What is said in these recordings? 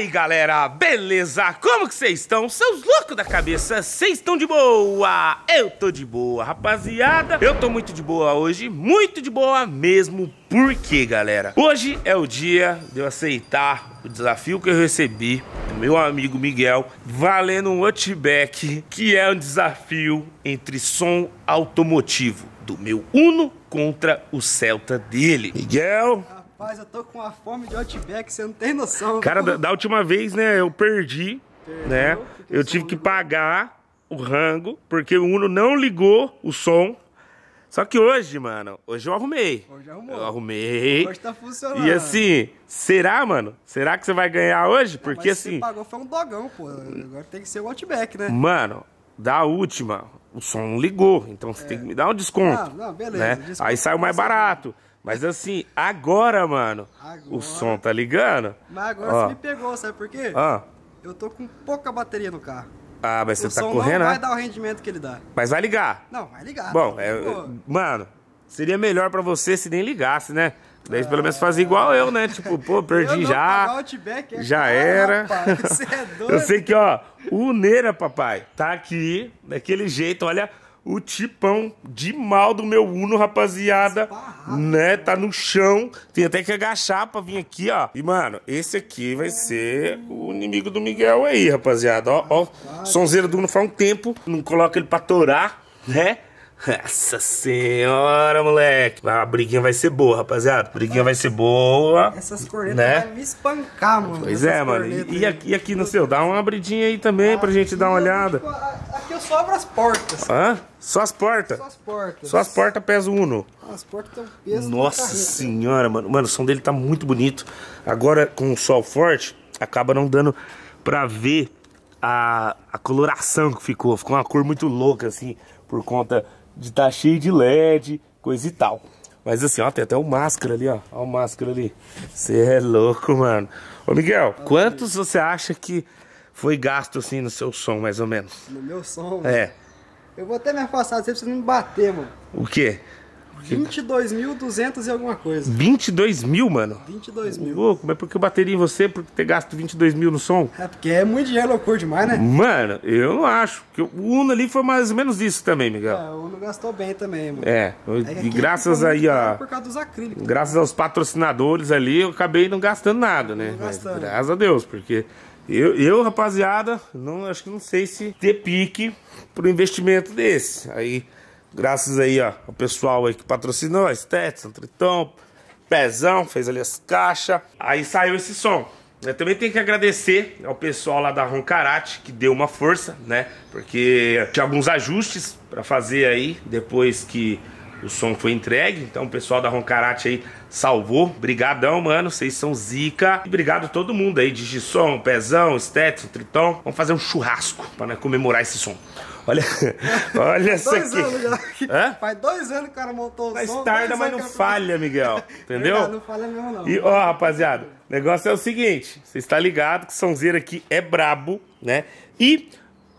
aí, galera, beleza? Como que vocês estão? Seus loucos da cabeça, vocês estão de boa? Eu tô de boa, rapaziada. Eu tô muito de boa hoje, muito de boa mesmo. Por quê, galera? Hoje é o dia de eu aceitar o desafio que eu recebi do meu amigo Miguel, valendo um Outback, que é um desafio entre som automotivo do meu Uno contra o Celta dele. Miguel, Rapaz, eu tô com uma fome de Outback, você não tem noção. Cara, da, da última vez, né, eu perdi, Perdeu, né? Eu tive que ligou. pagar o rango, porque o Uno não ligou o som. Só que hoje, mano, hoje eu arrumei. Hoje arrumou. Eu arrumei. Hoje tá funcionando. E assim, será, mano? Será que você vai ganhar hoje? Não, Porque mas Você assim, pagou foi um dogão, pô. Agora tem que ser o Outback, né? mano, da última, o som ligou. Então você tem que me dar um desconto. Não, não, beleza, Né? desconto Aí saiu mais você barato. Mas assim, agora, mano, o Agora. som tá ligando. Mas agora Ó. você me pegou, sabe por quê? Ah, Eu tô com pouca bateria no carro. ah mas você o tá som correndo, não vai né? dar o rendimento que ele dá. Mas vai ligar. Não, vai ligar. Bom, Pô, é, mano, seria melhor pra você se nem ligasse, né? Daí pelo menos fazia igual eu, né? Tipo, pô, perdi já. Outback é Já caro, era. rapaz, Você é doido. Eu sei que, ó, o Neira, papai, tá aqui, daquele jeito, olha o tipão de mal do meu Uno, rapaziada. Esparrado, Né? Tá no chão. Tem até que agachar pra vir aqui, ó. E, mano, esse aqui vai ser o inimigo do Miguel aí, rapaziada. Ó, ó. Sonzeiro do Uno faz um tempo. Não coloca ele pra torar, né? Nossa senhora, moleque. A briguinha vai ser boa, rapaziada. A briguinha vai ser boa. Essas cornetas né? vão me espancar, mano. Pois é, mano. E, e aqui, e aqui no seu? Dá uma abridinha aí também pra gente dar uma olhada. Tipo, a- Aqui eu só abro as portas. Hã? Só as portas? Só as portas. Só as portas pesa Uno. As portas têm um peso Nossa senhora, mano. Mano, o som dele tá muito bonito. Agora, com o sol forte, acaba não dando pra ver a, a coloração que ficou. Ficou uma cor muito louca, assim, por conta de estar tá cheio de LED, coisa e tal. Mas assim, ó, tem até o máscara ali, ó. Ó o máscara ali. Você é louco, mano. Ô, Miguel, quantos você acha que foi gasto, assim, no seu som, mais ou menos? No meu som, mano. É. Eu vou até me afastar, você precisa me bater, mano. O quê? 22.200 e alguma coisa. 22 mil, mano? 22 mil. Louco, mas por que eu bateria em você por ter gasto 22 mil no som? É porque é muito dinheiro, loucura demais, né? Mano, eu não acho. que O Uno ali foi mais ou menos isso também, Miguel. É, o Uno gastou bem também, mano. É, É e graças aí, ó. Por causa dos acrílicos. Graças aos patrocinadores ali, eu acabei não gastando nada, né? Não Mas gastando. graças a Deus, porque eu, eu, rapaziada, não, acho que não sei se ter pique pro investimento desse. Aí, graças aí, ó, ao pessoal aí que patrocinou, a Stetson, Triton, Pezão, fez ali as caixas. Aí saiu esse som. Eu também tenho que agradecer ao pessoal lá da Roncarate que deu uma força, né? Porque tinha alguns ajustes pra fazer aí depois que o som foi entregue. Então o pessoal da Roncarate aí salvou. Brigadão, mano. Vocês são zica. E obrigado a todo mundo aí. Digissom, Pezão, Stetson, Triton. Vamos fazer um churrasco pra né, comemorar esse som. Olha, olha isso aqui. Faz dois anos que o cara montou o Mas som. tarda, mas não falha, Miguel. Entendeu? Verdade, não falha mesmo, não. E ó, rapaziada, o negócio é o seguinte: você está ligado que o Sonzeiro aqui é brabo, né? E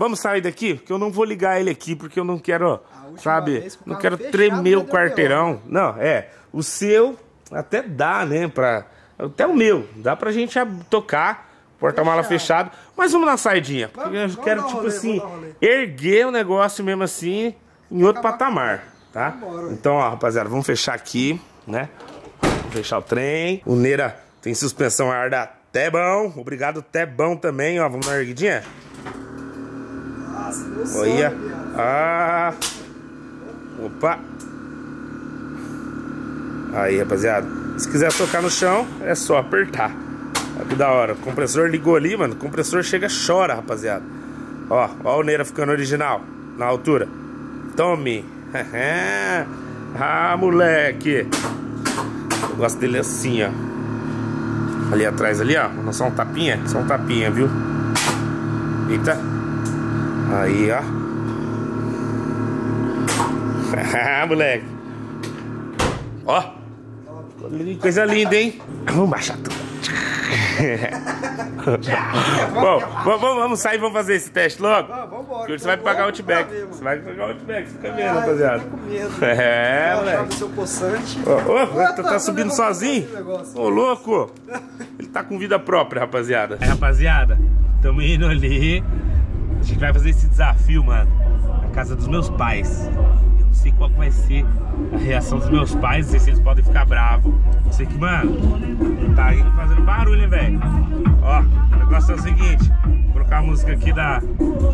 vamos sair daqui, porque eu não vou ligar ele aqui, porque eu não quero, sabe? Não quero tremer o deu quarteirão. Não, é. O seu até dá, né? Pra, até o meu, dá pra gente tocar. Porta-mala Fechado. Mas vamos na saidinha. Vamos- porque eu quero, tipo rolê, assim, erguer o negócio mesmo assim em outro Acabar patamar, tá? Então, ó, rapaziada, vamos fechar aqui, né? Vamos fechar o trem. O Neira tem suspensão a ar da Tebão. Obrigado, Tebão também, ó. Vamos dar uma erguidinha? Nossa, meu sonho, Olha. Ah. Opa. Aí, rapaziada. Se quiser tocar no chão, é só apertar. Olha que da hora. O compressor ligou ali, mano. O compressor chega chora, rapaziada. Ó, ó o Neira ficando original. Na altura. Tome. ah, moleque. Eu gosto dele assim, ó. Ali atrás, ali, ó. Não só um tapinha? Só um tapinha, viu? Eita. Aí, ó. Ah, moleque. Ó. Coisa linda, hein? Vamos baixar tudo. Bom, vamos, vamos sair e vamos fazer esse teste logo? Ah, vambora. Porque você vai pagar o Outback. Você vai pagar o Outback, você fica vendo, rapaziada. eu tô com medo. É, Eu moleque. seu poçante. Ô, tá, tá subindo sozinho? Ô, louco! Ele tá com vida própria, rapaziada. É, rapaziada, tamo indo ali. Gente vai fazer esse desafio, mano, na casa dos meus pais. Eu não sei qual vai ser a reação dos meus pais, não sei se eles podem ficar bravos. Eu sei que, mano, tá indo fazendo barulho, hein, velho. Ó, o negócio é o seguinte. Vou colocar a música aqui da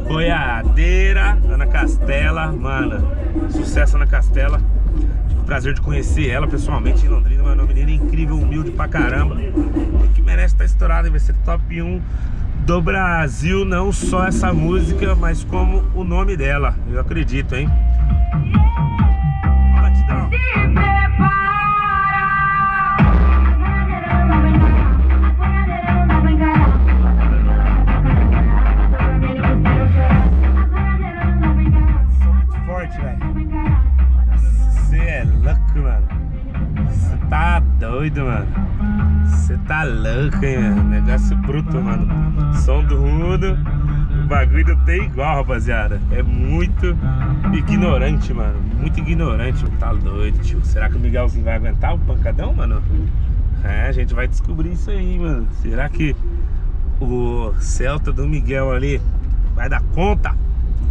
Boiadeira, Ana Castela. Mano, sucesso Ana Castela. Tive o prazer de conhecer ela pessoalmente em Londrina, mano. Uma menina incrível, humilde pra caramba. E que merece estar estourada e vai ser top 1 do Brasil. Não só essa música, mas como o nome dela. Eu acredito, hein? Ó, Batidão. Sou muito forte, velho. Você é louco, mano. Você tá doido, mano. Tá louco, hein, mano. Negócio bruto, mano. Som do rudo. O bagulho não tem igual, rapaziada. É muito ignorante, mano. Muito ignorante. Tá doido, tio. Será que o Miguelzinho vai aguentar o pancadão, mano? É, a gente vai descobrir isso aí, mano. Será que o Celta do Miguel ali vai dar conta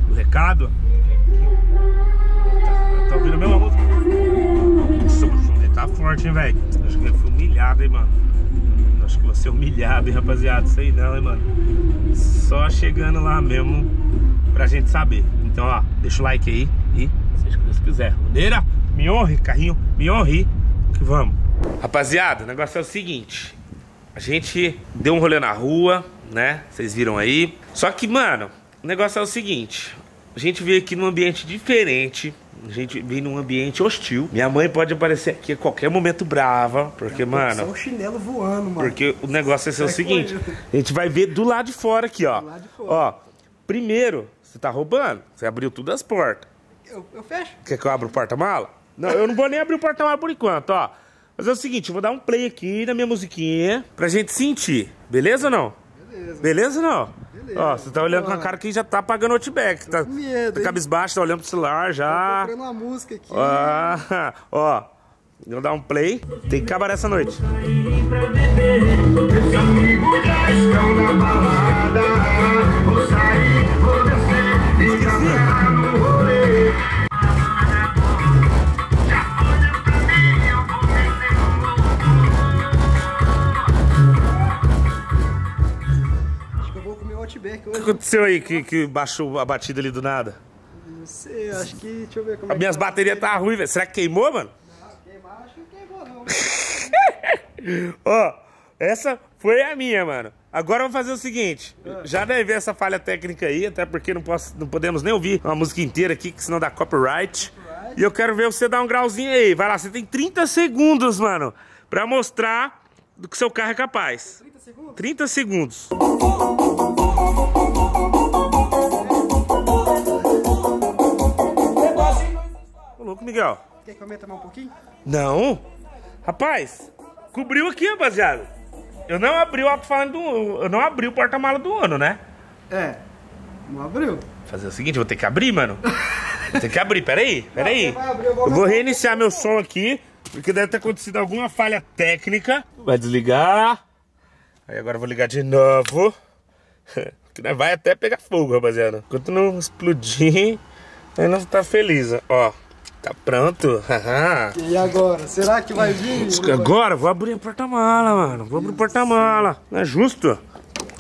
do recado? Tá, tá ouvindo a mesma música? Nossa, o tá forte, hein, velho? Acho que ele foi humilhado, hein, mano? Acho que você é humilhado, hein, rapaziada? Sei não, hein, mano? Só chegando lá mesmo pra gente saber. Então, ó, deixa o like aí e seja o que Deus quiser. Maneira, me honre, carrinho, me honre. Que vamos. Rapaziada, o negócio é o seguinte. A gente deu um rolê na rua, né? Vocês viram aí. Só que, mano, o negócio é o seguinte. A gente veio aqui num ambiente diferente. A gente veio num ambiente hostil. Minha mãe pode aparecer aqui a qualquer momento brava. Porque, Só mano. o chinelo voando, mano. Porque o negócio é ser o seguinte: a gente vai ver do lado de fora aqui, ó. Do lado de fora. Ó, primeiro, você tá roubando. Você abriu tudo as portas. Eu, eu fecho. Quer que eu abra o porta-mala? Não, eu não vou nem abrir o porta-mala por enquanto, ó. Mas é o seguinte, eu vou dar um play aqui na minha musiquinha pra gente sentir. Beleza ou não? Beleza. Beleza não? Beleza. Ó, você tá olhando com a cara que já tá pagando outback. Tá, com medo, tá cabisbaixo, tá olhando pro celular Tô já. procurando uma música aqui. Ah, ó, vou dar um play. Tem que acabar essa noite. Meus amigos já estão na balada. Vou sair, aconteceu aí que, que baixou a batida ali do nada? Não sei, acho que. Deixa eu ver como As é minhas baterias tá ruim, velho. Será que queimou, mano? Não, queimar, acho que queimou não. Ó, essa foi a minha, mano. Agora vamos fazer o seguinte. Já deve ver essa falha técnica aí, até porque não, posso, não podemos nem ouvir uma música inteira aqui, que senão dá copyright. E eu quero ver você dar um grauzinho aí. Vai lá, você tem 30 segundos, mano, pra mostrar do que seu carro é capaz. 30 segundos? 30 segundos. Quer que eu meta mais um pouquinho? Não. Rapaz, cobriu aqui, rapaziada. Eu não abri o alto-falante do Eu não abri o porta-mala do ano, né? É. Não abriu? Fazer o seguinte, vou ter que abrir, mano. Vou ter que abrir, peraí, peraí. abrir, eu vou Eu vou aumentar reiniciar meu som aqui, porque deve ter acontecido alguma falha técnica. Vai desligar. Aí agora eu vou ligar de novo. Que nós vai até pegar fogo, rapaziada. Enquanto não explodir, aí não tá feliz. Ó, tá pronto. E agora? Será que vai vir? Agora vou abrir o porta-mala, mano. Vou abrir o porta-mala. Não é justo?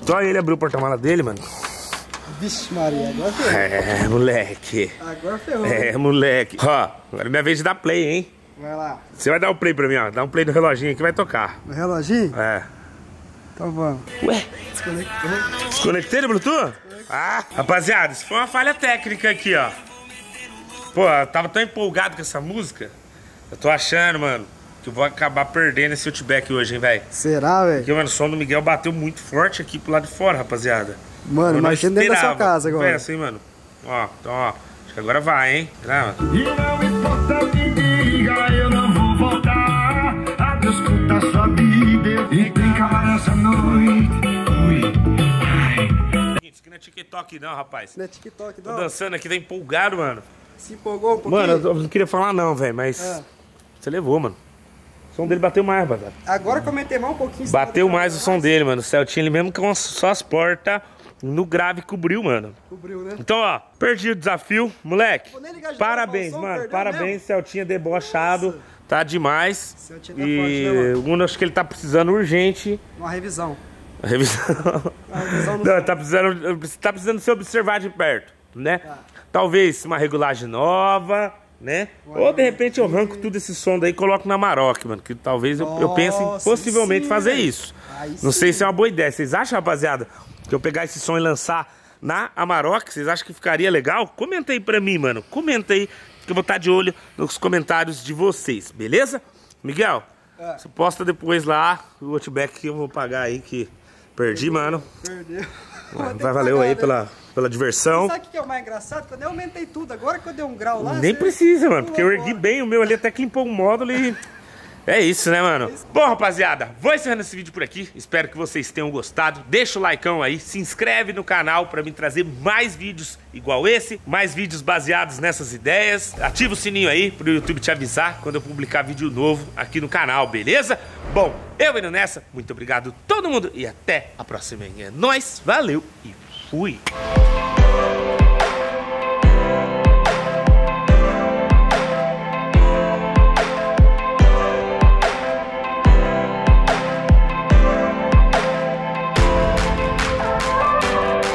Só ele abriu o porta-mala dele, mano. Vixe, Maria, agora ferrou. É, moleque. Agora ferrou. É, moleque. Ó, agora é minha vez de dar play, hein? Vai lá. Você vai dar o play pra mim, ó. Dá um play no reloginho que vai tocar. No reloginho? É. Então vamos. Ué, Desconectou. desconectei no Bluetooth? Ah, rapaziada, isso foi uma falha técnica aqui, ó. Pô, eu tava tão empolgado com essa música. Eu tô achando, mano, que eu vou acabar perdendo esse Outback hoje, hein, velho. Será, velho? Porque, mano, o som do Miguel bateu muito forte aqui pro lado de fora, rapaziada. Mano, imagina dentro da sua casa agora. Pensa, hein, mano. Ó, então, ó. Acho que agora vai, hein? Mano? E não importa o que diga, eu não vou voltar. A Deus escuta sua vida, eu fiquei calado essa noite. não é TikTok não, rapaz. Não é TikTok, Tô não. dançando aqui, tá empolgado, mano. Se empolgou um pouquinho. Mano, eu não queria falar não, velho, mas Ah. você levou, mano. O som dele bateu mais, rapaziada. Agora que eu aumentei mais um pouquinho. Bateu mais o som dele, mano. O Celtinha, ele mesmo com só as portas no grave cobriu, mano. Cobriu, né? Então, ó, perdi o desafio, moleque. Parabéns, som mano. Parabéns, mesmo. Celtinha debochado. Tá demais. Celtinha tá e forte, né, mano? acho que ele tá precisando urgente. Uma revisão. A revisão. Uma revisão no Não, tá precisando, tá precisando se observar de perto, né? Tá. Talvez uma regulagem nova, né? Ou de repente eu arranco tudo esse som daí e coloco na Maroc, mano. Que talvez eu, eu pense em Nossa, possivelmente sim, fazer velho. isso. Aí Não sei sim. se é uma boa ideia. Vocês acham, rapaziada, que eu pegar esse som e lançar na Amarok? Vocês acham que ficaria legal? Comenta aí pra mim, mano. Comenta aí, que eu vou estar de olho nos comentários de vocês, beleza? Miguel, É. você posta depois lá o Outback que eu vou pagar aí que perdi, mano. Perdeu. Vai valeu aí pela, pela diversão. Sabe o que é o mais engraçado? Quando eu aumentei tudo, agora que eu dei um grau lá. Nem precisa, mano, porque eu ergui bem o meu ali, até que limpou o módulo e. É isso, né, mano? Bom, rapaziada, vou encerrando esse vídeo por aqui. Espero que vocês tenham gostado. Deixa o likeão aí, se inscreve no canal pra me trazer mais vídeos igual esse, mais vídeos baseados nessas ideias. Ativa o sininho aí pro YouTube te avisar quando eu publicar vídeo novo aqui no canal, beleza? Bom, eu indo nessa. Muito obrigado todo mundo e até a próxima. É nóis, valeu e fui!